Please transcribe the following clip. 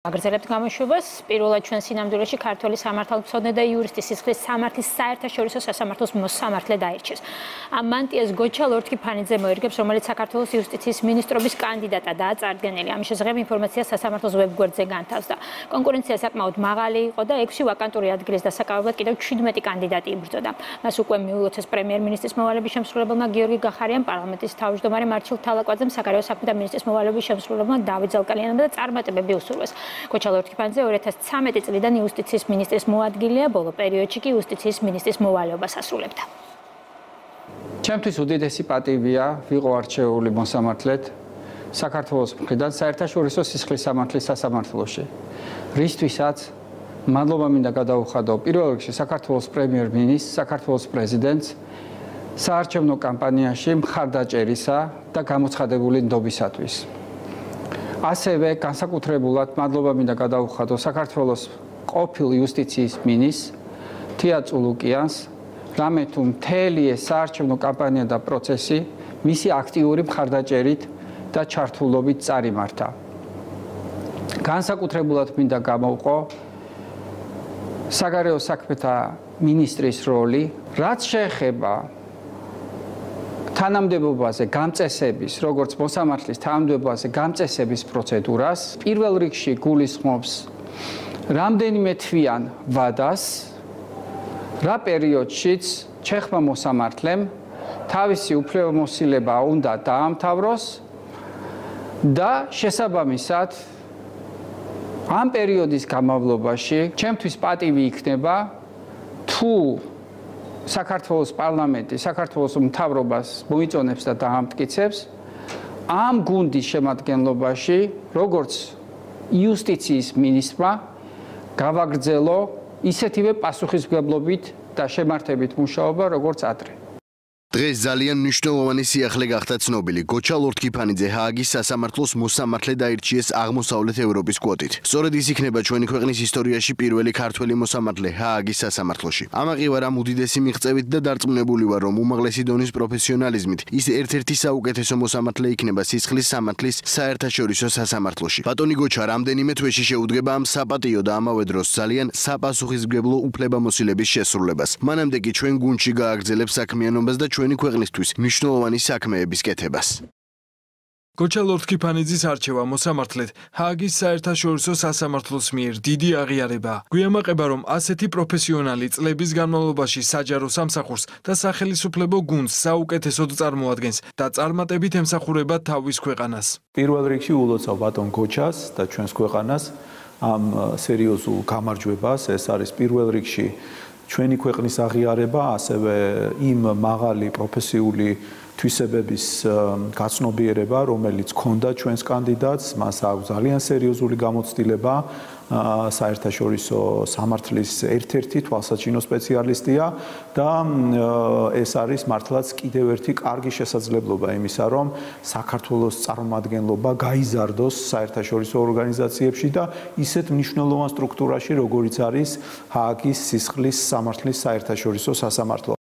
აგრძელებთ გამოშვებას. პირველად ჩვენ სინამდვილეში ქართული სამართალმცოდნე და იურისტი სისხლის სამართლის საერთაშორისო სასამართლოს მოსამართლე დაირჩეს. ამ მანტიას გოჩა ლორთქიფანიძე მოერგებს, რომელიც საქართველოს იუსტიციის მინისტრობის კანდიდატა და აწარდგენელი. ამის შესახებ ინფორმაცია სასამართლოს ვებგვერდზე განთავსდა. კონკურენცია საკმაოდ მაღალი იყო და 6 ვაკანტური ადგილის დასაკავებლად კიდევ 17 კანდიდატი იბრძოდა. მას უკვე მიულოცეს პრემიერ-მინისტრის მოვალეობის შემსრულებელმა გიორგი გახარიამ, პარლამენტის თავმჯდომარე მარჩილ თალაკვაძემ, საგარეო საქმეთა მინისტრის მოვალეობის შემსრულებელმა დავით ზალკალიანმა და წარმატებები უსურვეს. კოჩალ ორთქიფანძე 2013 წლიდან იუსტიციის მინისტრის მოადგილეა, ბოლო პერიოდში კი იუსტიციის მინისტრის მოვალეობას ასრულებდა. ჩემთვის უდიდესი პატივია ვიყო არჩეული მოსამართლედ საქართველოს მხრიდან საერთაშორისო სისხლის სამართლის სასამართლოში. რისთვისაც მადლობა მინდა გადაუხადო პირველ რიგში საქართველოს პრემიერ-მინისტრს, საქართველოს პრეზიდენტს საარჩევნო კამპანიაში მხარდაჭერისა და გამოცხადებული ნდობისათვის. ასევე განსაკუთრებულად მადლობა მინდა გადაუხადო საქართველოს ყოფილ იუსტიციის მინისტრს თია წულუკიანს, რამე თუ მთელი ეს საარჩევნო კამპანია და პროცესი მისი აქტიური მხარდაჭერით და ჩართულობით წარიმართა. განსაკუთრებულად მინდა გამოვყო საგარეო საქმეთა მინისტრის როლი, რაც შეეხება თანამდებობაზე გამწესების, როგორც მოსამართლის თანამდებობაზე გამწესების პროცედურას, პირველ რიგში გულისხმობს რამდენიმე თვიან ვადას, რა პერიოდშიც ჩეხმა მოსამართლემ თავისი უფლებამოსილება უნდა დაამთავროს და შესაბამისად ამ პერიოდის განმავლობაში ჩემთვის პატივი იქნება თუ საქართველოს პარლამენტი საქართველოს მთავრობას მოიწონებს და დაამტკიცებს ამ გუნდის შემადგენლობაში როგორც იუსტიციის მინისტრმა გავაგრძელო ისეთივე პასუხისმგებლობით და შემართებით მუშაობა როგორც ადრე დღეს ძალიან მნიშვნელოვანი სიახლე გახდა ცნობილი. გოჩა ლორთკიფანიძე ჰააგის სასამართლოს მოსამართლე დაირჩიეს აღმოსავლეთ ევროპის კვოტით. სწორედ ის იქნება ჩვენი ქვეყნის ისტორიაში პირველი ქართველი მოსამართლე ჰააგის სასამართლოში. ამაყი ვარ ამ უდიდესი მიღწევით და დარწმუნებული ვარ, რომ უმაღლესი დონის პროფესიონალიზმით ის ერთ-ერთი საუკეთესო მოსამართლე იქნება სისხლის სამართლის საერთაშორისო სასამართლოში. ბატონი გოჩა რამდენიმე თვეში შეუდგება ამ საპატიო და ამავე დროს ძალიან საპასუხისმგებლო უფლებამოსილების შესრულებას. მანამდე კი ჩვენ გუნდში გააგრძელებს საქმიანობას და ჩვენი ქვეყნისთვის მნიშვნელოვანი საქმეების კეთებას. გოჩა ლორთკიფანიძის არჩევა მოსამართლედ ჰააგის საერთაშორისო სასამართლოს მიერ დიდი აღიარება. გვიამაყება, რომ ასეთი პროფესიონალი წლების განმავლობაში საჯარო სამსახურს და სახელმწიფო გუნდს საუკეთესოდ წარმოადგენს და წარმატებით ემსახურება თავის ქვეყანას. პირველ რიგში ულოცავ ბატონ გოჩას და ჩვენს ქვეყანას ამ სერიოზულ გამარჯვებას. ეს არის პირველ რიგში ჩვენი ქვეყნის აღიარება, ასევე იმ მაღალი პროფესიული თვისებების გაცნობიერება, რომელიც ქონდა ჩვენს კანდიდატს, მას აქვს ძალიან სერიოზული გამოცდილება. საერთაშორისო სამართლის ერთ-ერთი თვალსაჩინო სპეციალისტია და ეს არის მართლაც კიდევ ერთი კარგი შესაძლებლობა იმისა, რომ საქართველოს წარმომადგენლობა გაიზარდოს საერთაშორისო ორგანიზაციებში და ისეთ მნიშვნელოვან სტრუქტურაში, როგორიც არის ჰააგის სისხლის სამართლის საერთაშორისო სასამართლო